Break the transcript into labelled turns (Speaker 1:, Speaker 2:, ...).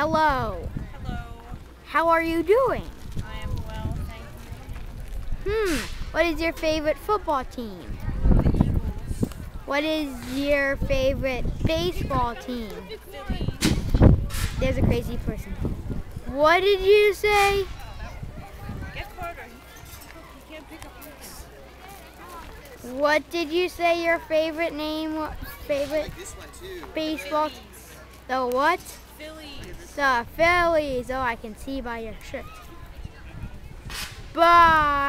Speaker 1: Hello.
Speaker 2: Hello.
Speaker 1: How are you doing?
Speaker 2: I am well, thank you.
Speaker 1: Hmm. What is your favorite football team?
Speaker 2: The Eagles.
Speaker 1: What is your favorite baseball team?
Speaker 2: Phillies.
Speaker 1: There's a crazy person. What did you say?
Speaker 2: Get Carter. He can't pick up books.
Speaker 1: What did you say your favorite name wa- favorite
Speaker 3: This one too.
Speaker 1: baseball t- The what?
Speaker 2: Phillies.
Speaker 1: Uh, the Phillies. Oh, I can see by your shirt. Bye.